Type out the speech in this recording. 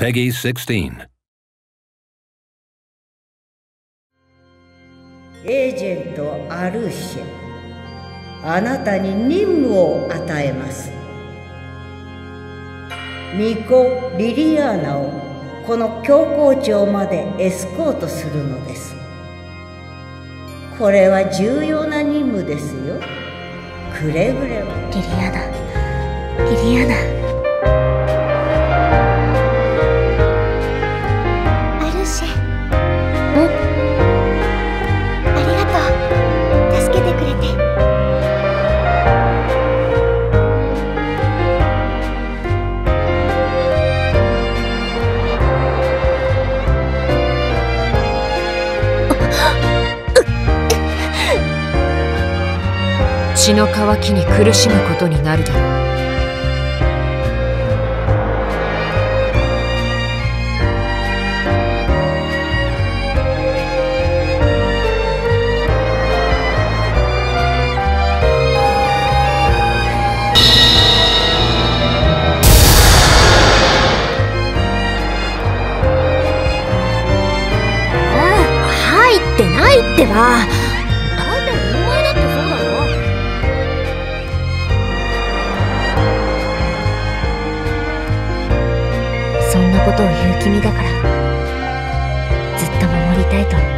Peggy 16. エージェントアルーシェあなたに任務を与えます。巫女リリアーナをこの教皇庁までエスコートするのです。これは重要な任務ですよ。くれぐれも。リリアナリリアナ血の渇きに苦しむことになるだろう。入ってないってば。そんなことを言う君だから。ずっと守りたいと思